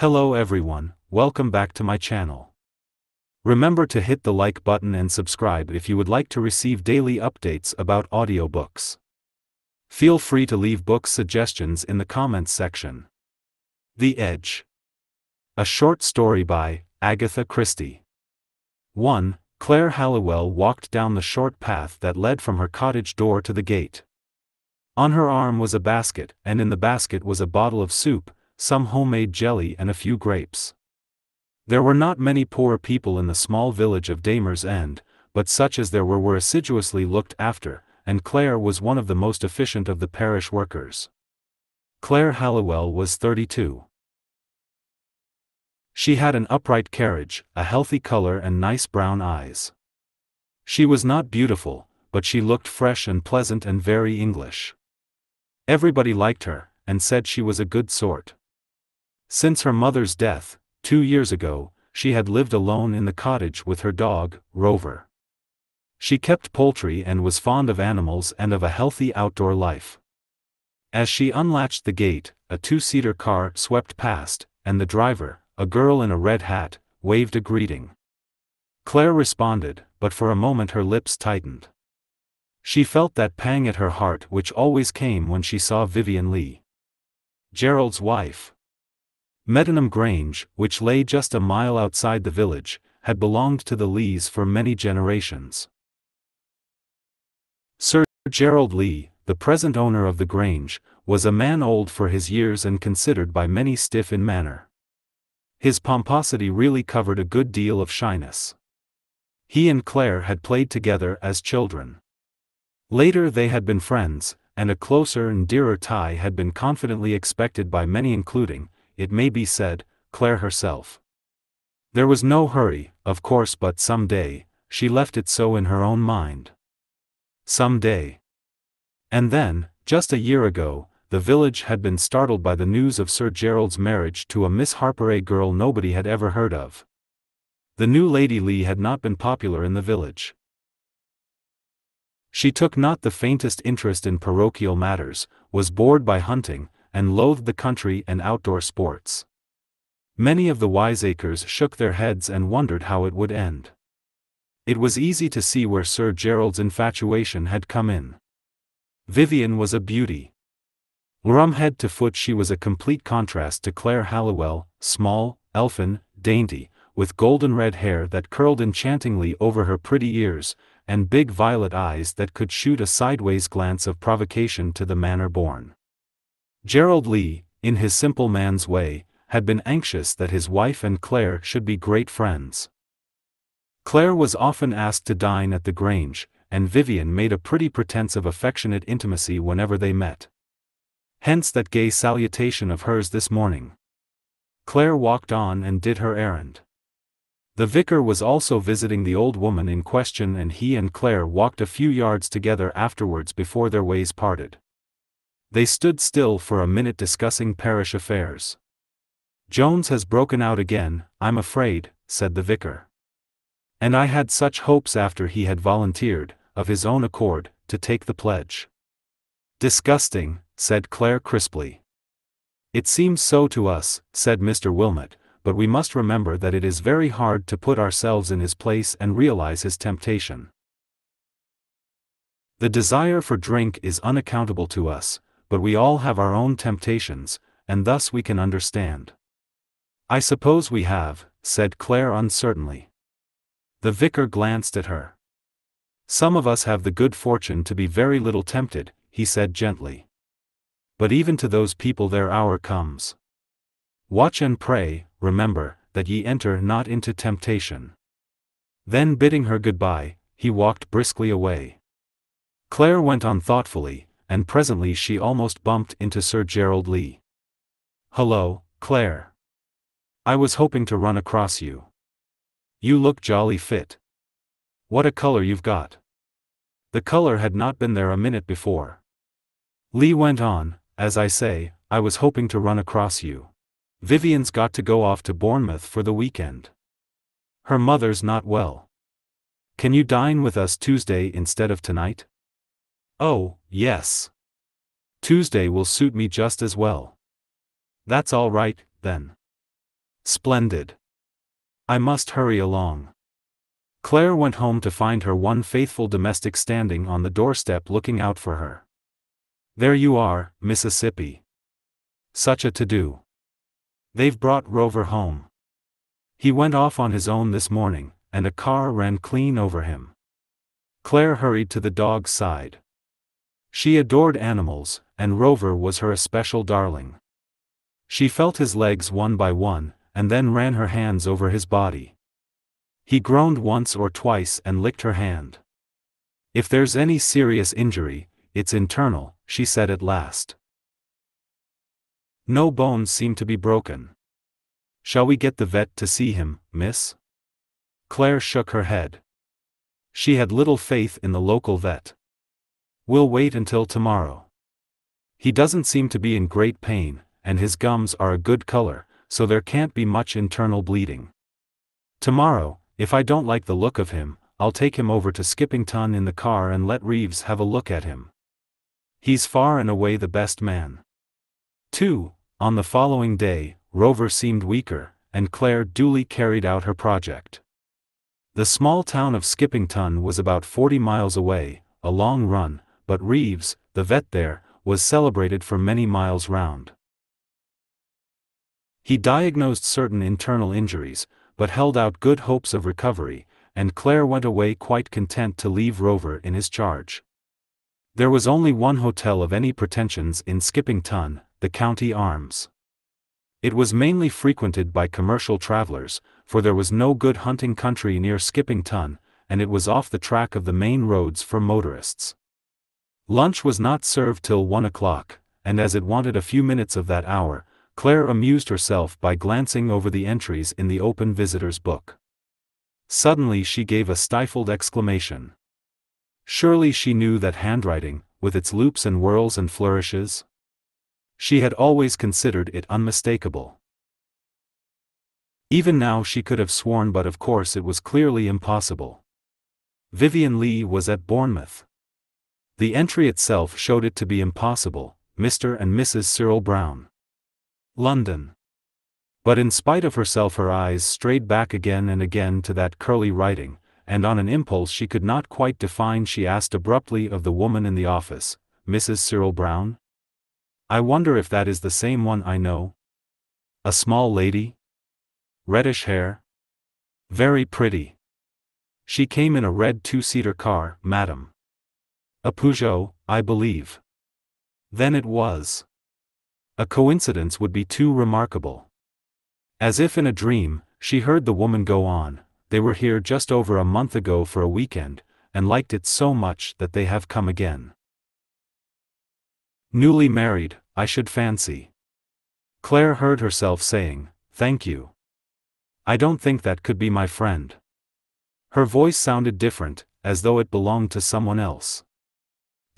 Hello everyone, welcome back to my channel. Remember to hit the like button and subscribe if you would like to receive daily updates about audiobooks. Feel free to leave book suggestions in the comments section. The Edge. A short story by Agatha Christie. 1. Claire Halliwell walked down the short path that led from her cottage door to the gate. On her arm was a basket, and in the basket was a bottle of soup, some homemade jelly and a few grapes. There were not many poor people in the small village of Daymer's End, but such as there were were assiduously looked after, and Claire was one of the most efficient of the parish workers. Claire Halliwell was 32. She had an upright carriage, a healthy color and nice brown eyes. She was not beautiful, but she looked fresh and pleasant and very English. Everybody liked her, and said she was a good sort. Since her mother's death, two years ago, she had lived alone in the cottage with her dog, Rover. She kept poultry and was fond of animals and of a healthy outdoor life. As she unlatched the gate, a two-seater car swept past, and the driver, a girl in a red hat, waved a greeting. Claire responded, but for a moment her lips tightened. She felt that pang at her heart which always came when she saw Vivian Lee. Gerald's wife. Medenham Grange, which lay just a mile outside the village, had belonged to the Lees for many generations. Sir Gerald Lee, the present owner of the Grange, was a man old for his years and considered by many stiff in manner. His pomposity really covered a good deal of shyness. He and Claire had played together as children. Later they had been friends, and a closer and dearer tie had been confidently expected by many including, it may be said, Claire herself. There was no hurry, of course, but some day, she left it so in her own mind. Some day. And then, just a year ago, the village had been startled by the news of Sir Gerald's marriage to a Miss Harper, a girl nobody had ever heard of. The new Lady Lee had not been popular in the village. She took not the faintest interest in parochial matters, was bored by hunting, and loathed the country and outdoor sports. Many of the wiseacres shook their heads and wondered how it would end. It was easy to see where Sir Gerald's infatuation had come in. Vivian was a beauty. From head to foot she was a complete contrast to Claire Halliwell, small, elfin, dainty, with golden red hair that curled enchantingly over her pretty ears, and big violet eyes that could shoot a sideways glance of provocation to the manner born. Gerald Lee, in his simple man's way, had been anxious that his wife and Claire should be great friends. Claire was often asked to dine at the Grange, and Vivian made a pretty pretense of affectionate intimacy whenever they met. Hence that gay salutation of hers this morning. Claire walked on and did her errand. The vicar was also visiting the old woman in question and he and Claire walked a few yards together afterwards before their ways parted. They stood still for a minute discussing parish affairs. Jones has broken out again, I'm afraid, said the vicar. And I had such hopes after he had volunteered, of his own accord, to take the pledge. Disgusting, said Claire crisply. It seems so to us, said Mr. Wilmot, but we must remember that it is very hard to put ourselves in his place and realize his temptation. The desire for drink is unaccountable to us, but we all have our own temptations, and thus we can understand. I suppose we have, said Claire uncertainly. The vicar glanced at her. Some of us have the good fortune to be very little tempted, he said gently. But even to those people their hour comes. Watch and pray, remember, that ye enter not into temptation. Then bidding her goodbye, he walked briskly away. Claire went on thoughtfully, and presently she almost bumped into Sir Gerald Lee. Hello, Claire. I was hoping to run across you. You look jolly fit. What a color you've got. The color had not been there a minute before. Lee went on, as I say, I was hoping to run across you. Vivian's got to go off to Bournemouth for the weekend. Her mother's not well. Can you dine with us Tuesday instead of tonight? Oh, yes. Tuesday will suit me just as well. That's all right, then. Splendid. I must hurry along. Claire went home to find her one faithful domestic standing on the doorstep looking out for her. There you are, Mississippi. Such a to-do. They've brought Rover home. He went off on his own this morning, and a car ran clean over him. Claire hurried to the dog's side. She adored animals, and Rover was her especial darling. She felt his legs one by one, and then ran her hands over his body. He groaned once or twice and licked her hand. If there's any serious injury, it's internal, she said at last. No bones seem to be broken. Shall we get the vet to see him, miss? Claire shook her head. She had little faith in the local vet. We'll wait until tomorrow. He doesn't seem to be in great pain, and his gums are a good color, so there can't be much internal bleeding. Tomorrow, if I don't like the look of him, I'll take him over to Skippington in the car and let Reeves have a look at him. He's far and away the best man. 2. On the following day, Rover seemed weaker, and Claire duly carried out her project. The small town of Skippington was about 40 miles away, a long run, but Reeves, the vet there, was celebrated for many miles round. He diagnosed certain internal injuries, but held out good hopes of recovery, and Claire went away quite content to leave Rover in his charge. There was only one hotel of any pretensions in Skippington, the County Arms. It was mainly frequented by commercial travelers, for there was no good hunting country near Skippington, and it was off the track of the main roads for motorists. Lunch was not served till one o'clock, and as it wanted a few minutes of that hour, Claire amused herself by glancing over the entries in the open visitor's book. Suddenly she gave a stifled exclamation. Surely she knew that handwriting, with its loops and whirls and flourishes? She had always considered it unmistakable. Even now she could have sworn but of course it was clearly impossible. Vivian Lee was at Bournemouth. The entry itself showed it to be impossible, Mr. and Mrs. Cyril Brown. London. But in spite of herself her eyes strayed back again and again to that curly writing, and on an impulse she could not quite define she asked abruptly of the woman in the office, Mrs. Cyril Brown? I wonder if that is the same one I know? A small lady? Reddish hair? Very pretty. She came in a red two-seater car, madam. A Peugeot, I believe. Then it was. A coincidence would be too remarkable. As if in a dream, she heard the woman go on, they were here just over a month ago for a weekend, and liked it so much that they have come again. Newly married, I should fancy. Claire heard herself saying, Thank you. I don't think that could be my friend. Her voice sounded different, as though it belonged to someone else.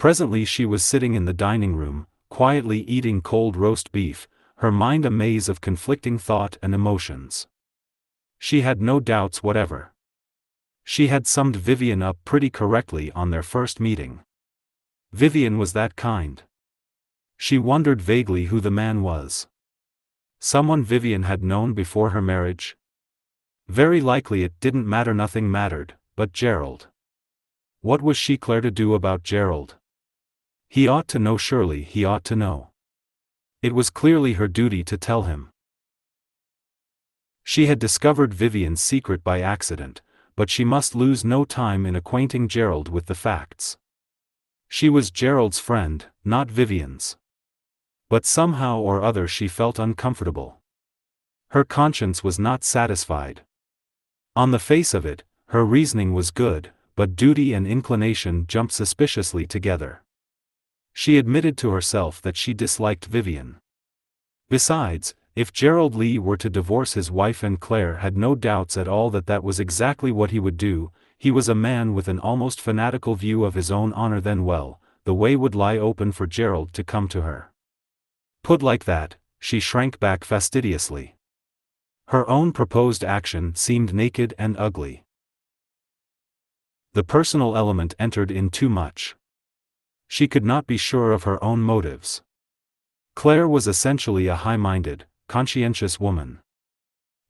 Presently she was sitting in the dining room, quietly eating cold roast beef, her mind a maze of conflicting thought and emotions. She had no doubts whatever. She had summed Vivian up pretty correctly on their first meeting. Vivian was that kind. She wondered vaguely who the man was. Someone Vivian had known before her marriage? Very likely it didn't matter nothing mattered, but Gerald. What was she Claire to do about Gerald? He ought to know surely he ought to know. It was clearly her duty to tell him. She had discovered Vivian's secret by accident, but she must lose no time in acquainting Gerald with the facts. She was Gerald's friend, not Vivian's. But somehow or other she felt uncomfortable. Her conscience was not satisfied. On the face of it, her reasoning was good, but duty and inclination jumped suspiciously together. She admitted to herself that she disliked Vivian. Besides, if Gerald Lee were to divorce his wife and Claire had no doubts at all that that was exactly what he would do, he was a man with an almost fanatical view of his own honor then well, the way would lie open for Gerald to come to her. Put like that, she shrank back fastidiously. Her own proposed action seemed naked and ugly. The personal element entered in too much she could not be sure of her own motives. Claire was essentially a high-minded, conscientious woman.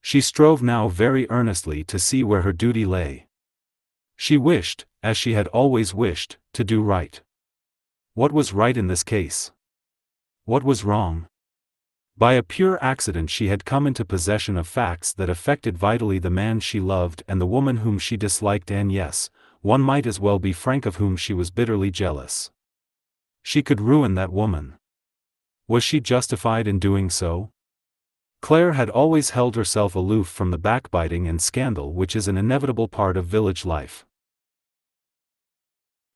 She strove now very earnestly to see where her duty lay. She wished, as she had always wished, to do right. What was right in this case? What was wrong? By a pure accident she had come into possession of facts that affected vitally the man she loved and the woman whom she disliked and yes, one might as well be frank of whom she was bitterly jealous. She could ruin that woman. Was she justified in doing so? Claire had always held herself aloof from the backbiting and scandal which is an inevitable part of village life.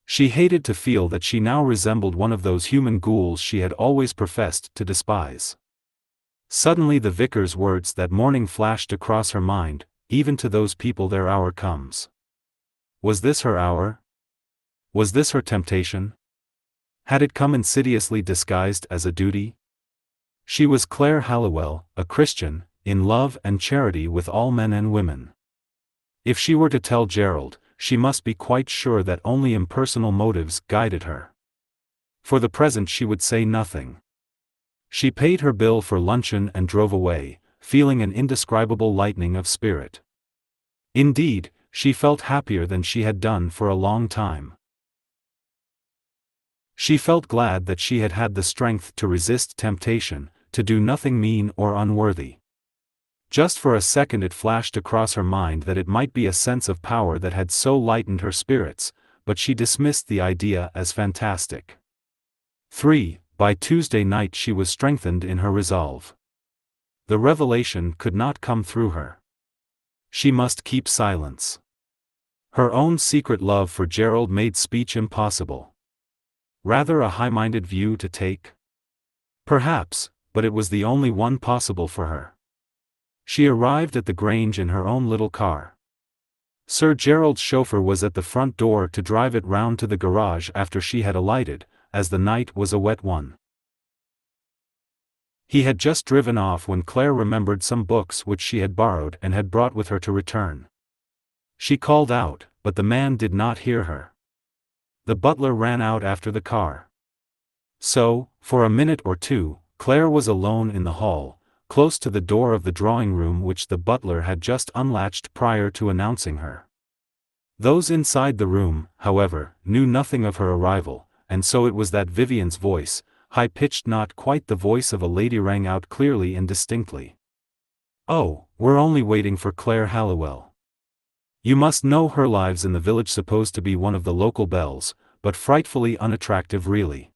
She hated to feel that she now resembled one of those human ghouls she had always professed to despise. Suddenly the vicar's words that morning flashed across her mind, even to those people their hour comes. Was this her hour? Was this her temptation? Had it come insidiously disguised as a duty? She was Claire Halliwell, a Christian, in love and charity with all men and women. If she were to tell Gerald, she must be quite sure that only impersonal motives guided her. For the present she would say nothing. She paid her bill for luncheon and drove away, feeling an indescribable lightening of spirit. Indeed, she felt happier than she had done for a long time. She felt glad that she had had the strength to resist temptation, to do nothing mean or unworthy. Just for a second it flashed across her mind that it might be a sense of power that had so lightened her spirits, but she dismissed the idea as fantastic. 3. By Tuesday night she was strengthened in her resolve. The revelation could not come through her. She must keep silence. Her own secret love for Gerald made speech impossible. Rather a high-minded view to take? Perhaps, but it was the only one possible for her. She arrived at the Grange in her own little car. Sir Gerald's chauffeur was at the front door to drive it round to the garage after she had alighted, as the night was a wet one. He had just driven off when Claire remembered some books which she had borrowed and had brought with her to return. She called out, but the man did not hear her. The butler ran out after the car. So, for a minute or two, Claire was alone in the hall, close to the door of the drawing room which the butler had just unlatched prior to announcing her. Those inside the room, however, knew nothing of her arrival, and so it was that Vivian's voice, high-pitched not quite the voice of a lady rang out clearly and distinctly. Oh, we're only waiting for Claire Halliwell. You must know her lives in the village supposed to be one of the local belles, but frightfully unattractive really.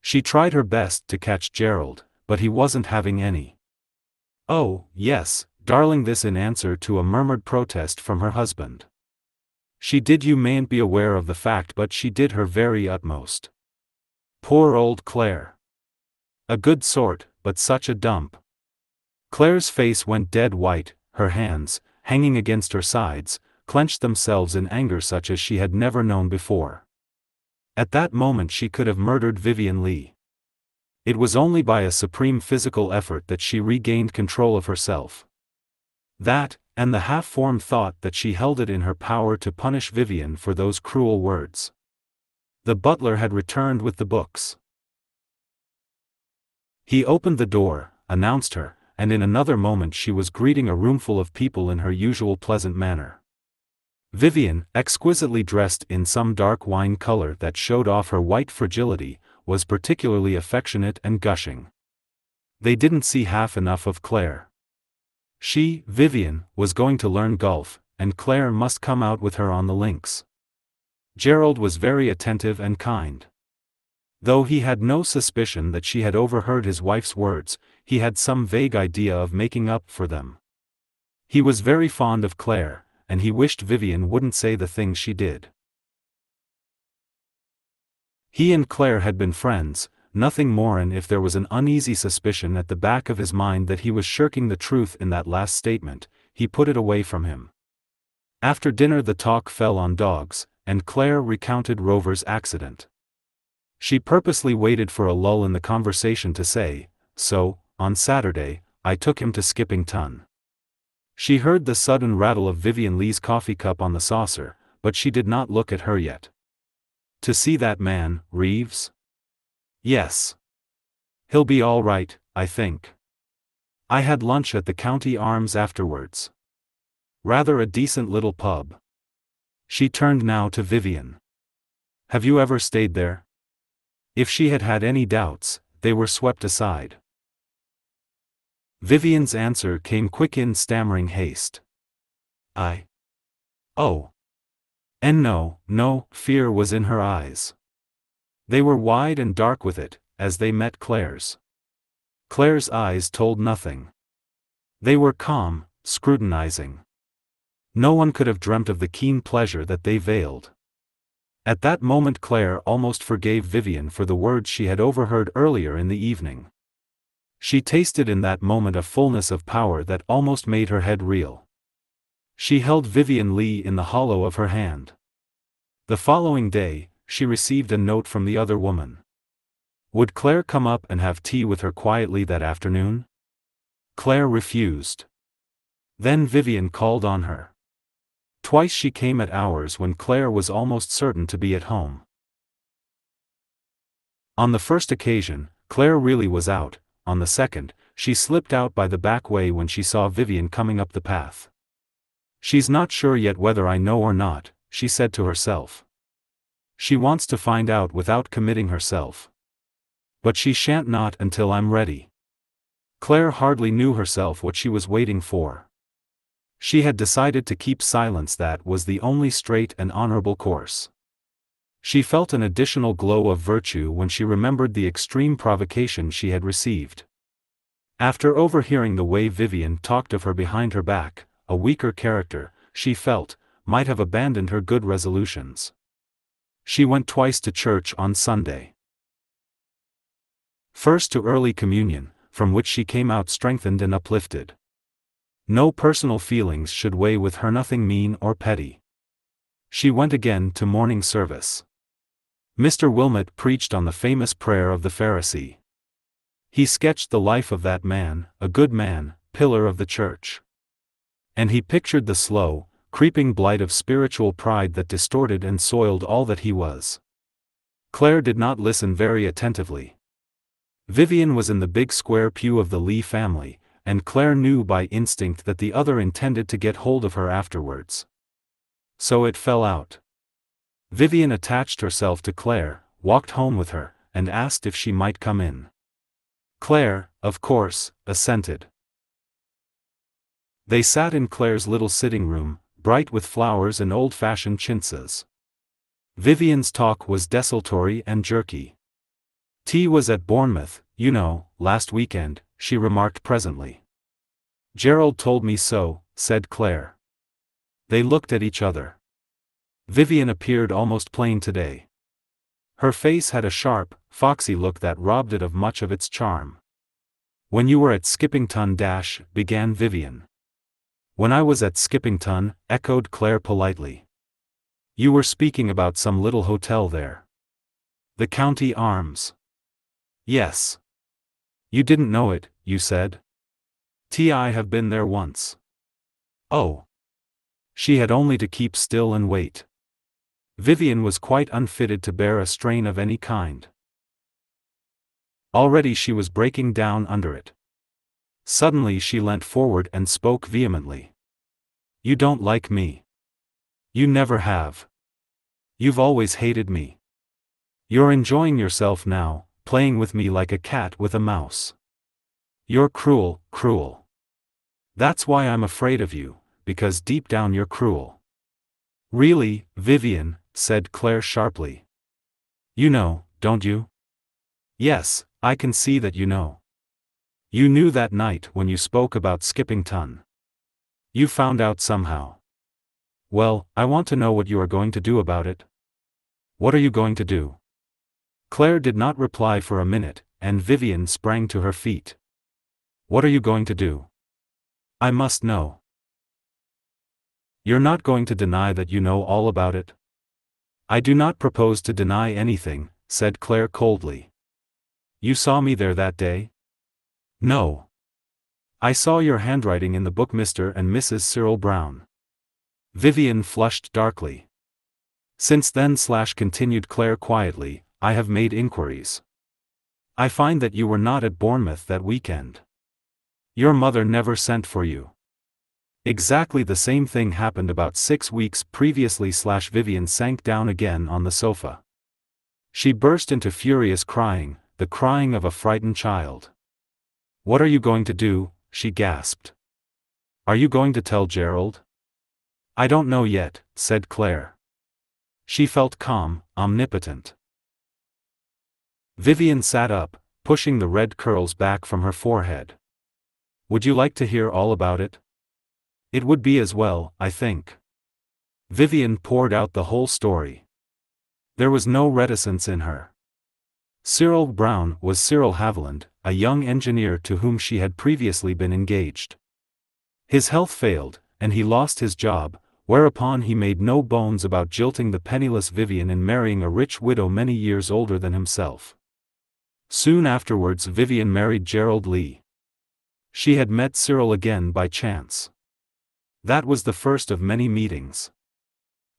She tried her best to catch Gerald, but he wasn't having any. Oh, yes, darling this in answer to a murmured protest from her husband. She did you mayn't be aware of the fact but she did her very utmost. Poor old Claire. A good sort, but such a dump. Claire's face went dead white, her hands, hanging against her sides, clenched themselves in anger such as she had never known before. At that moment she could have murdered Vivian Lee. It was only by a supreme physical effort that she regained control of herself. That, and the half-formed thought that she held it in her power to punish Vivian for those cruel words. The butler had returned with the books. He opened the door, announced her, and in another moment she was greeting a roomful of people in her usual pleasant manner. Vivian, exquisitely dressed in some dark wine color that showed off her white fragility, was particularly affectionate and gushing. They didn't see half enough of Claire. She, Vivian, was going to learn golf, and Claire must come out with her on the links. Gerald was very attentive and kind. Though he had no suspicion that she had overheard his wife's words, he had some vague idea of making up for them. He was very fond of Claire, and he wished Vivian wouldn't say the things she did. He and Claire had been friends, nothing more and if there was an uneasy suspicion at the back of his mind that he was shirking the truth in that last statement, he put it away from him. After dinner the talk fell on dogs, and Claire recounted Rover's accident. She purposely waited for a lull in the conversation to say, so, on Saturday, I took him to Skippington. She heard the sudden rattle of Vivian Lee's coffee cup on the saucer, but she did not look at her yet. To see that man, Reeves? Yes. He'll be all right, I think. I had lunch at the County Arms afterwards. Rather a decent little pub. She turned now to Vivian. Have you ever stayed there? If she had had any doubts, they were swept aside. Vivian's answer came quick in stammering haste. I. Oh. And no, no, fear was in her eyes. They were wide and dark with it, as they met Claire's. Claire's eyes told nothing. They were calm, scrutinizing. No one could have dreamt of the keen pleasure that they veiled. At that moment Claire almost forgave Vivian for the words she had overheard earlier in the evening. She tasted in that moment a fullness of power that almost made her head reel. She held Vivian Lee in the hollow of her hand. The following day, she received a note from the other woman. Would Claire come up and have tea with her quietly that afternoon? Claire refused. Then Vivian called on her. Twice she came at hours when Claire was almost certain to be at home. On the first occasion, Claire really was out, on the second, she slipped out by the back way when she saw Vivian coming up the path. She's not sure yet whether I know or not, she said to herself. She wants to find out without committing herself. But she shan't not until I'm ready. Claire hardly knew herself what she was waiting for. She had decided to keep silence that was the only straight and honorable course. She felt an additional glow of virtue when she remembered the extreme provocation she had received. After overhearing the way Vivian talked of her behind her back, a weaker character, she felt, might have abandoned her good resolutions. She went twice to church on Sunday. First to early communion, from which she came out strengthened and uplifted. No personal feelings should weigh with her nothing mean or petty. She went again to morning service. Mr. Wilmot preached on the famous prayer of the Pharisee. He sketched the life of that man, a good man, pillar of the church and he pictured the slow, creeping blight of spiritual pride that distorted and soiled all that he was. Claire did not listen very attentively. Vivian was in the big square pew of the Lee family, and Claire knew by instinct that the other intended to get hold of her afterwards. So it fell out. Vivian attached herself to Claire, walked home with her, and asked if she might come in. Claire, of course, assented. They sat in Claire's little sitting room, bright with flowers and old-fashioned chintzes. Vivian's talk was desultory and jerky. Tea was at Bournemouth, you know, last weekend, she remarked presently. Gerald told me so, said Claire. They looked at each other. Vivian appeared almost plain today. Her face had a sharp, foxy look that robbed it of much of its charm. When you were at Skippington Dash, began Vivian. When I was at Skippington, echoed Claire politely. You were speaking about some little hotel there. The County Arms. Yes. You didn't know it, you said. T. I have been there once. Oh. She had only to keep still and wait. Vivian was quite unfitted to bear a strain of any kind. Already she was breaking down under it. Suddenly she leant forward and spoke vehemently. You don't like me. You never have. You've always hated me. You're enjoying yourself now, playing with me like a cat with a mouse. You're cruel, cruel. That's why I'm afraid of you, because deep down you're cruel. Really, Vivian, said Claire sharply. You know, don't you? Yes, I can see that you know. You knew that night when you spoke about Skippington. You found out somehow. Well, I want to know what you are going to do about it. What are you going to do? Claire did not reply for a minute, and Vivian sprang to her feet. What are you going to do? I must know. You're not going to deny that you know all about it? I do not propose to deny anything, said Claire coldly. You saw me there that day? No. I saw your handwriting in the book Mr. and Mrs. Cyril Brown. Vivian flushed darkly. Since then slash continued Claire quietly, I have made inquiries. I find that you were not at Bournemouth that weekend. Your mother never sent for you. Exactly the same thing happened about six weeks previously slash Vivian sank down again on the sofa. She burst into furious crying, the crying of a frightened child. What are you going to do? she gasped. Are you going to tell Gerald? I don't know yet, said Claire. She felt calm, omnipotent. Vivian sat up, pushing the red curls back from her forehead. Would you like to hear all about it? It would be as well, I think. Vivian poured out the whole story. There was no reticence in her. Cyril Brown was Cyril Haviland, a young engineer to whom she had previously been engaged. His health failed, and he lost his job, whereupon he made no bones about jilting the penniless Vivian and marrying a rich widow many years older than himself. Soon afterwards Vivian married Gerald Lee. She had met Cyril again by chance. That was the first of many meetings.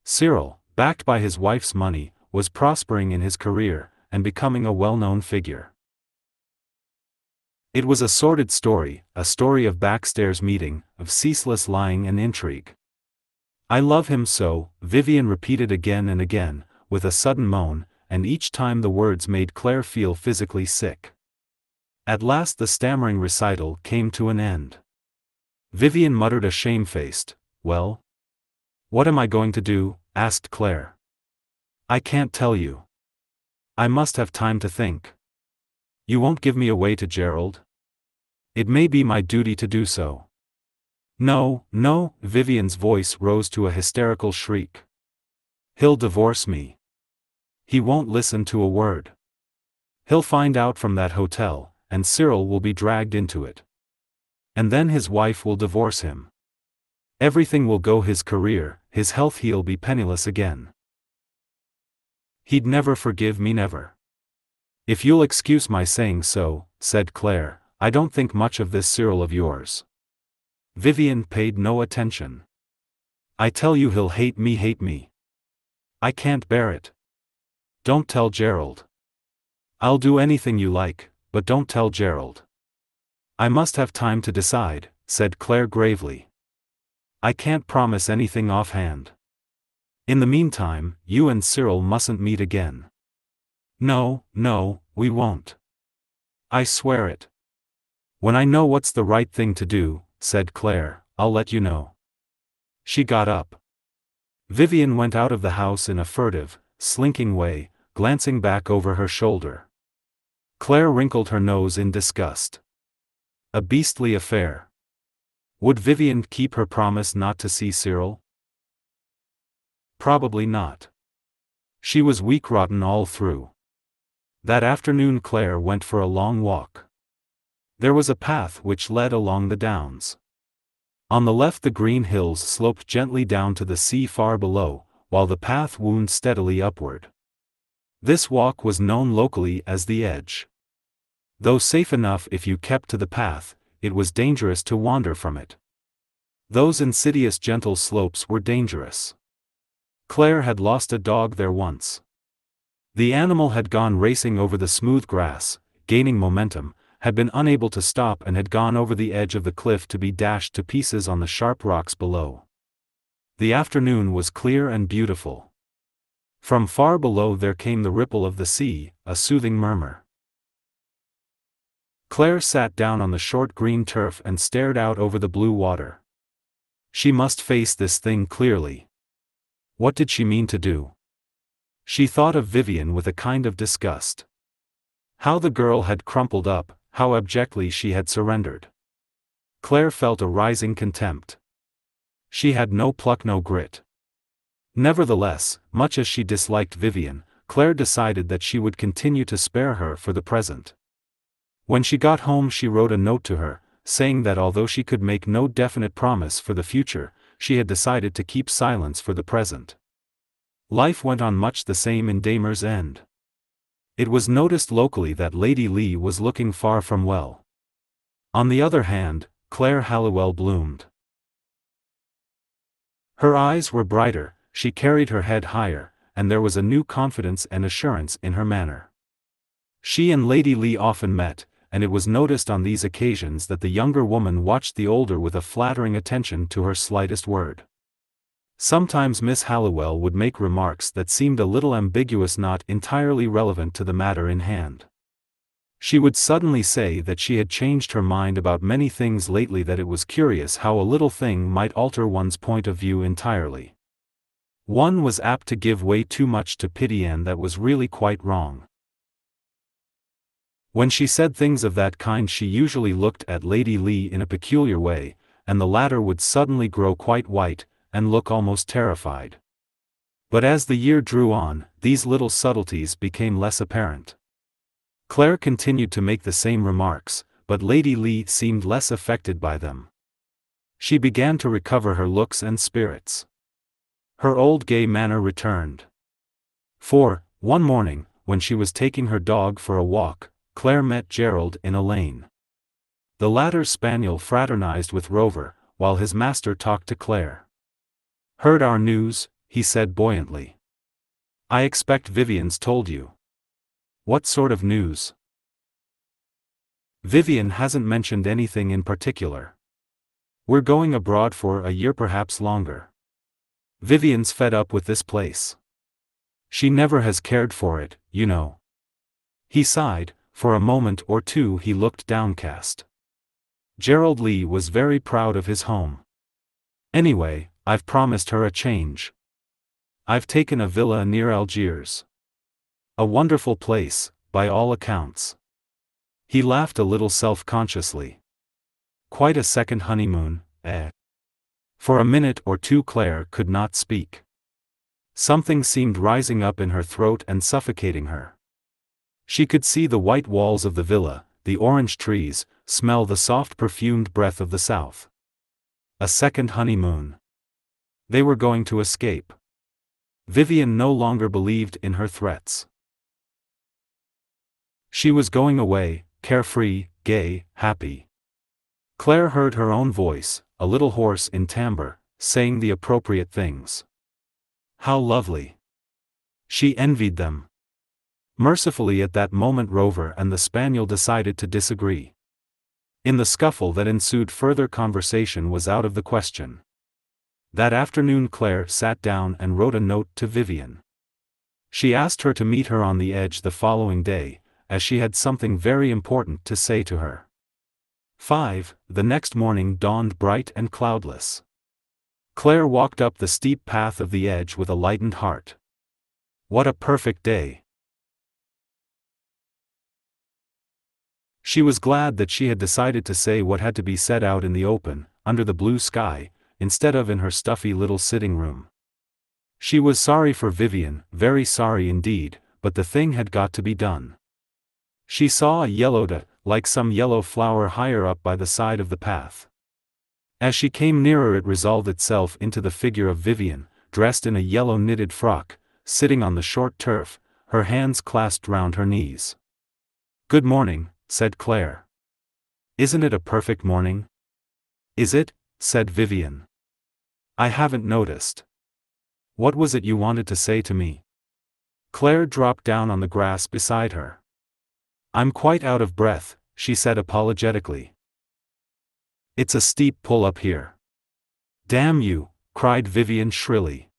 Cyril, backed by his wife's money, was prospering in his career, and becoming a well-known figure. It was a sordid story, a story of backstairs meeting, of ceaseless lying and intrigue. I love him so, Vivian repeated again and again, with a sudden moan, and each time the words made Claire feel physically sick. At last the stammering recital came to an end. Vivian muttered a shamefaced, Well? What am I going to do? asked Claire. I can't tell you. I must have time to think. You won't give me away to Gerald? It may be my duty to do so. No, no, Vivian's voice rose to a hysterical shriek. He'll divorce me. He won't listen to a word. He'll find out from that hotel, and Cyril will be dragged into it. And then his wife will divorce him. Everything will go his career, his health he'll be penniless again. He'd never forgive me never. If you'll excuse my saying so, said Claire, I don't think much of this Cyril of yours. Vivian paid no attention. I tell you he'll hate me hate me. I can't bear it. Don't tell Gerald. I'll do anything you like, but don't tell Gerald. I must have time to decide, said Claire gravely. I can't promise anything offhand. In the meantime, you and Cyril mustn't meet again. No, no, we won't. I swear it. When I know what's the right thing to do, said Claire, I'll let you know. She got up. Vivian went out of the house in a furtive, slinking way, glancing back over her shoulder. Claire wrinkled her nose in disgust. A beastly affair. Would Vivian keep her promise not to see Cyril? Probably not. She was weak rotten all through. That afternoon Claire went for a long walk. There was a path which led along the downs. On the left the green hills sloped gently down to the sea far below, while the path wound steadily upward. This walk was known locally as the Edge. Though safe enough if you kept to the path, it was dangerous to wander from it. Those insidious gentle slopes were dangerous. Claire had lost a dog there once. The animal had gone racing over the smooth grass, gaining momentum, had been unable to stop and had gone over the edge of the cliff to be dashed to pieces on the sharp rocks below. The afternoon was clear and beautiful. From far below there came the ripple of the sea, a soothing murmur. Claire sat down on the short green turf and stared out over the blue water. She must face this thing clearly. What did she mean to do? She thought of Vivian with a kind of disgust. How the girl had crumpled up, how abjectly she had surrendered. Claire felt a rising contempt. She had no pluck no grit. Nevertheless, much as she disliked Vivian, Claire decided that she would continue to spare her for the present. When she got home she wrote a note to her, saying that although she could make no definite promise for the future, she had decided to keep silence for the present. Life went on much the same in Daymer's End. It was noticed locally that Lady Lee was looking far from well. On the other hand, Claire Halliwell bloomed. Her eyes were brighter, she carried her head higher, and there was a new confidence and assurance in her manner. She and Lady Lee often met, and it was noticed on these occasions that the younger woman watched the older with a flattering attention to her slightest word. Sometimes Miss Halliwell would make remarks that seemed a little ambiguous not entirely relevant to the matter in hand. She would suddenly say that she had changed her mind about many things lately that it was curious how a little thing might alter one's point of view entirely. One was apt to give way too much to pity and that was really quite wrong. When she said things of that kind she usually looked at Lady Lee in a peculiar way, and the latter would suddenly grow quite white, and look almost terrified. But as the year drew on, these little subtleties became less apparent. Claire continued to make the same remarks, but Lady Lee seemed less affected by them. She began to recover her looks and spirits. Her old gay manner returned. For, one morning, when she was taking her dog for a walk, Claire met Gerald in a lane. The latter's spaniel fraternized with Rover, while his master talked to Claire. Heard our news, he said buoyantly. I expect Vivian's told you. What sort of news? Vivian hasn't mentioned anything in particular. We're going abroad for a year perhaps longer. Vivian's fed up with this place. She never has cared for it, you know. He sighed, for a moment or two he looked downcast. Gerald Lee was very proud of his home. Anyway, I've promised her a change. I've taken a villa near Algiers. A wonderful place, by all accounts. He laughed a little self-consciously. Quite a second honeymoon, eh? For a minute or two Claire could not speak. Something seemed rising up in her throat and suffocating her. She could see the white walls of the villa, the orange trees, smell the soft perfumed breath of the south. A second honeymoon. They were going to escape. Vivian no longer believed in her threats. She was going away, carefree, gay, happy. Claire heard her own voice, a little hoarse in timbre, saying the appropriate things. How lovely! She envied them. Mercifully at that moment Rover and the spaniel decided to disagree. In the scuffle that ensued further conversation was out of the question. That afternoon Claire sat down and wrote a note to Vivian. She asked her to meet her on the edge the following day, as she had something very important to say to her. 5. The next morning dawned bright and cloudless. Claire walked up the steep path of the edge with a lightened heart. What a perfect day! She was glad that she had decided to say what had to be said out in the open, under the blue sky, instead of in her stuffy little sitting room. She was sorry for Vivian, very sorry indeed, but the thing had got to be done. She saw a yellow dot, like some yellow flower higher up by the side of the path. As she came nearer it resolved itself into the figure of Vivian, dressed in a yellow knitted frock, sitting on the short turf, her hands clasped round her knees. Good morning, said Claire. Isn't it a perfect morning? Is it? said Vivian. I haven't noticed. What was it you wanted to say to me? Claire dropped down on the grass beside her. I'm quite out of breath, she said apologetically. It's a steep pull up here. Damn you, cried Vivian shrilly.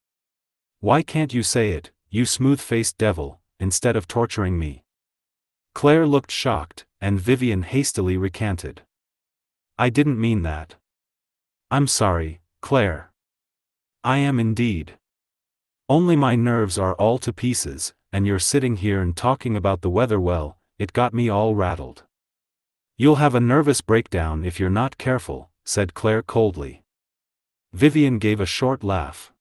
Why can't you say it, you smooth-faced devil, instead of torturing me? Claire looked shocked, and Vivian hastily recanted. I didn't mean that. I'm sorry, Claire. I am indeed. Only my nerves are all to pieces, and you're sitting here and talking about the weather well, it got me all rattled. You'll have a nervous breakdown if you're not careful, said Claire coldly. Vivian gave a short laugh.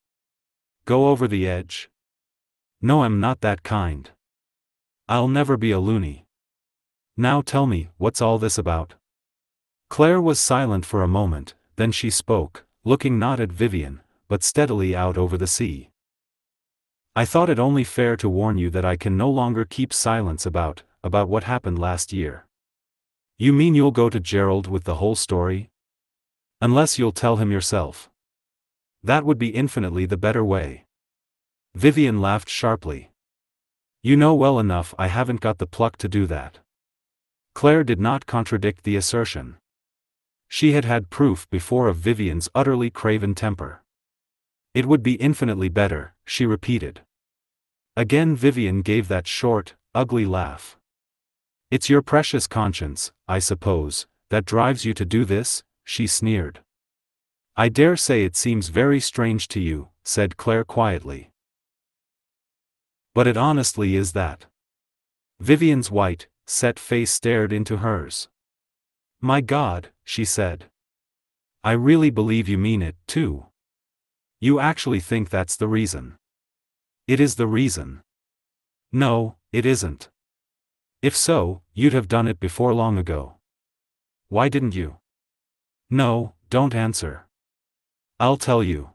Go over the edge? No, I'm not that kind. I'll never be a loony. Now tell me, what's all this about? Claire was silent for a moment, then she spoke, looking not at Vivian, but steadily out over the sea. I thought it only fair to warn you that I can no longer keep silence about, about what happened last year. You mean you'll go to Gerald with the whole story? Unless you'll tell him yourself. That would be infinitely the better way. Vivian laughed sharply. You know well enough I haven't got the pluck to do that. Claire did not contradict the assertion. She had had proof before of Vivian's utterly craven temper. It would be infinitely better, she repeated. Again Vivian gave that short, ugly laugh. It's your precious conscience, I suppose, that drives you to do this, she sneered. I dare say it seems very strange to you, said Claire quietly. But it honestly is that. Vivian's white, set face stared into hers. My God, she said. I really believe you mean it, too. You actually think that's the reason. It is the reason. No, it isn't. If so, you'd have done it before long ago. Why didn't you? No, don't answer. I'll tell you.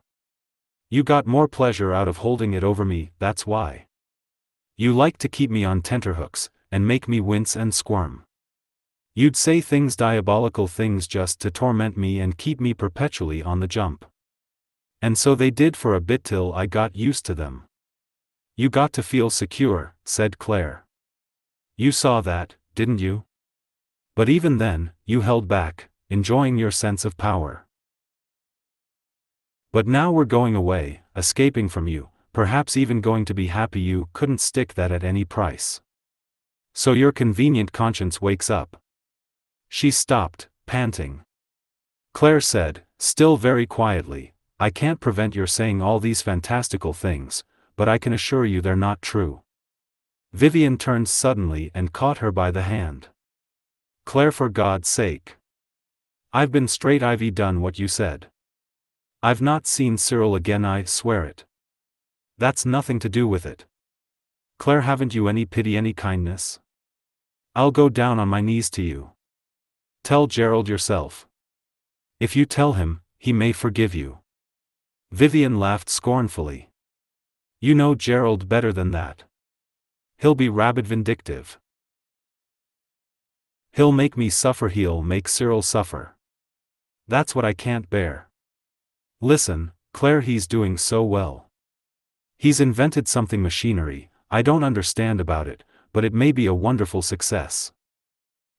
You got more pleasure out of holding it over me, that's why. You like to keep me on tenterhooks, and make me wince and squirm. You'd say things diabolical things just to torment me and keep me perpetually on the jump. And so they did for a bit till I got used to them. You got to feel secure, said Claire. You saw that, didn't you? But even then, you held back, enjoying your sense of power. But now we're going away, escaping from you, perhaps even going to be happy you couldn't stick that at any price. So your convenient conscience wakes up. She stopped, panting. Claire said, still very quietly, I can't prevent your saying all these fantastical things, but I can assure you they're not true. Vivian turned suddenly and caught her by the hand. Claire, for God's sake. I've been straight, I've done what you said. I've not seen Cyril again, I swear it. That's nothing to do with it. Claire, haven't you any pity, any kindness? I'll go down on my knees to you. Tell Gerald yourself. If you tell him, he may forgive you. Vivian laughed scornfully. You know Gerald better than that. He'll be rabid vindictive. He'll make me suffer, he'll make Cyril suffer. That's what I can't bear. Listen, Claire, he's doing so well. He's invented something machinery, I don't understand about it, but it may be a wonderful success.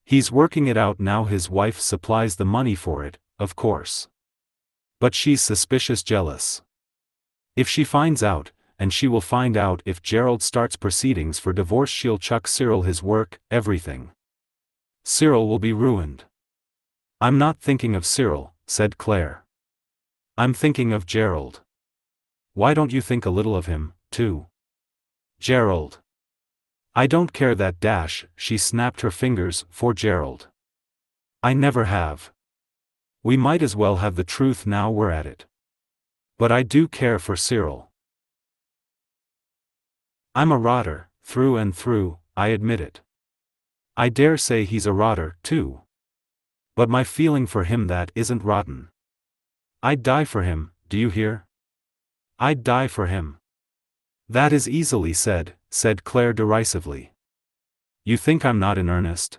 He's working it out now, his wife supplies the money for it, of course. But she's suspicious jealous. If she finds out, and she will find out if Gerald starts proceedings for divorce she'll chuck Cyril his work, everything. Cyril will be ruined. I'm not thinking of Cyril, said Claire. I'm thinking of Gerald. Why don't you think a little of him, too? Gerald. I don't care that dash, she snapped her fingers, for Gerald. I never have. We might as well have the truth now we're at it. But I do care for Cyril. I'm a rotter, through and through, I admit it. I dare say he's a rotter, too. But my feeling for him that isn't rotten. I'd die for him, do you hear? I'd die for him. That is easily said, said Claire derisively. You think I'm not in earnest?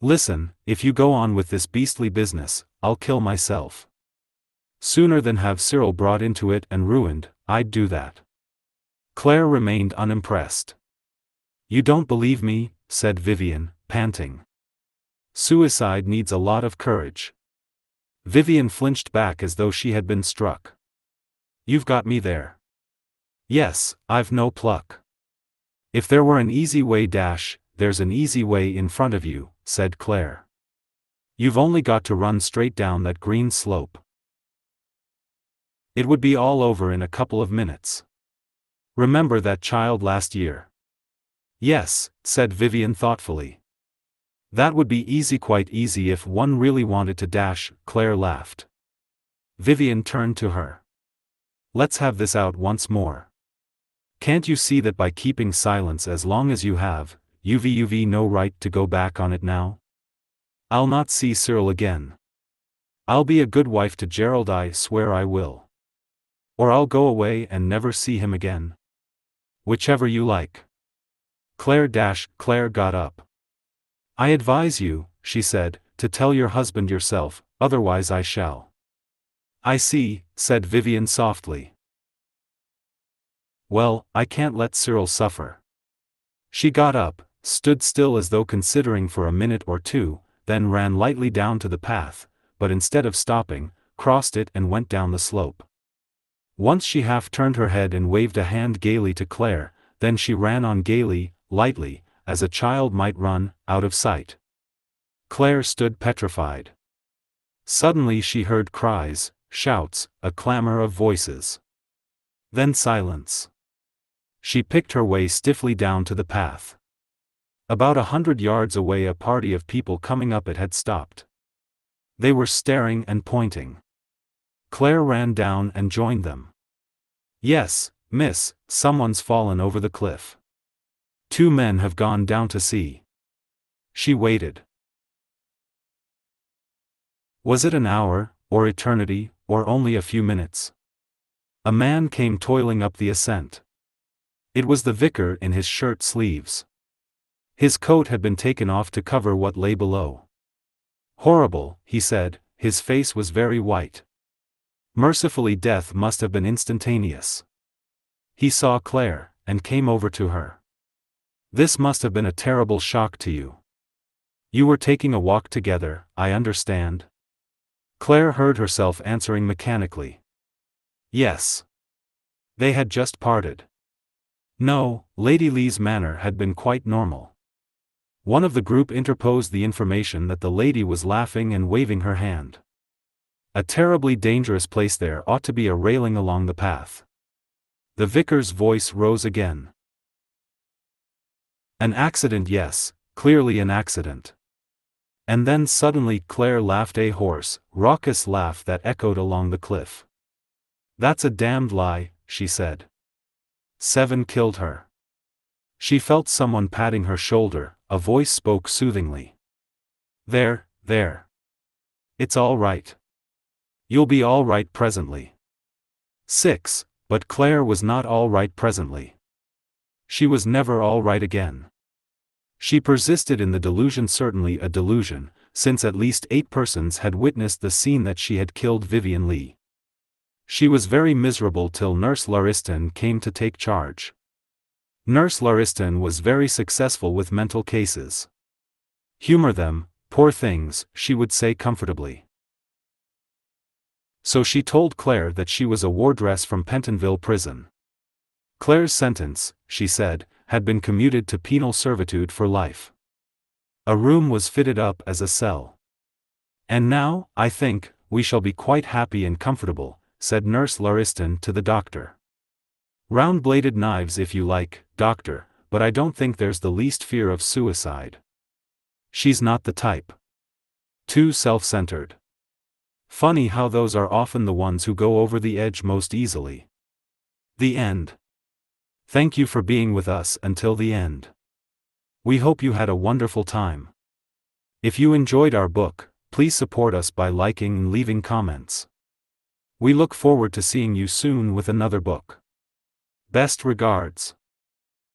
Listen, if you go on with this beastly business, I'll kill myself. Sooner than have Cyril brought into it and ruined, I'd do that. Claire remained unimpressed. You don't believe me, said Vivian, panting. Suicide needs a lot of courage. Vivian flinched back as though she had been struck. You've got me there. Yes, I've no pluck. If there were an easy way dash, there's an easy way in front of you, said Claire. You've only got to run straight down that green slope. It would be all over in a couple of minutes. Remember that child last year. Yes, said Vivian thoughtfully. That would be easy, quite easy if one really wanted to dash, Claire laughed. Vivian turned to her. Let's have this out once more. Can't you see that by keeping silence as long as you have, you've you've no right to go back on it now? I'll not see Cyril again. I'll be a good wife to Gerald, I swear I will. Or I'll go away and never see him again. Whichever you like. Claire dash, Claire got up. I advise you, she said, to tell your husband yourself, otherwise I shall. I see, said Vivian softly. Well, I can't let Cyril suffer. She got up, stood still as though considering for a minute or two, then ran lightly down to the path, but instead of stopping, crossed it and went down the slope. Once she half turned her head and waved a hand gaily to Claire, then she ran on gaily, lightly, as a child might run, out of sight. Claire stood petrified. Suddenly she heard cries, shouts, a clamor of voices. Then silence. She picked her way stiffly down to the path. About a hundred yards away a party of people coming up it had stopped. They were staring and pointing. Claire ran down and joined them. Yes, miss, someone's fallen over the cliff. Two men have gone down to see. She waited. Was it an hour, or eternity, or only a few minutes? A man came toiling up the ascent. It was the vicar in his shirt sleeves. His coat had been taken off to cover what lay below. Horrible, he said, his face was very white. Mercifully death must have been instantaneous. He saw Claire, and came over to her. This must have been a terrible shock to you. You were taking a walk together, I understand. Claire heard herself answering mechanically. Yes. They had just parted. No, Lady Lee's manner had been quite normal. One of the group interposed the information that the lady was laughing and waving her hand. A terribly dangerous place there ought to be a railing along the path. The vicar's voice rose again. An accident, yes, clearly an accident. And then suddenly Claire laughed a hoarse, raucous laugh that echoed along the cliff. That's a damned lie, she said. Seven killed her. She felt someone patting her shoulder, a voice spoke soothingly. There, there. It's all right. You'll be all right presently. 6. But Claire was not all right presently. She was never all right again. She persisted in the delusion certainly a delusion, since at least eight persons had witnessed the scene that she had killed Vivian Lee. She was very miserable till Nurse Lauriston came to take charge. Nurse Lauriston was very successful with mental cases. Humor them, poor things, she would say comfortably. So she told Claire that she was a wardress from Pentonville prison. Claire's sentence, she said, had been commuted to penal servitude for life. A room was fitted up as a cell. And now, I think, we shall be quite happy and comfortable, said Nurse Lauriston to the doctor. Round-bladed knives if you like, doctor, but I don't think there's the least fear of suicide. She's not the type. Too self-centered. Funny how those are often the ones who go over the edge most easily. The end. Thank you for being with us until the end. We hope you had a wonderful time. If you enjoyed our book, please support us by liking and leaving comments. We look forward to seeing you soon with another book. Best regards.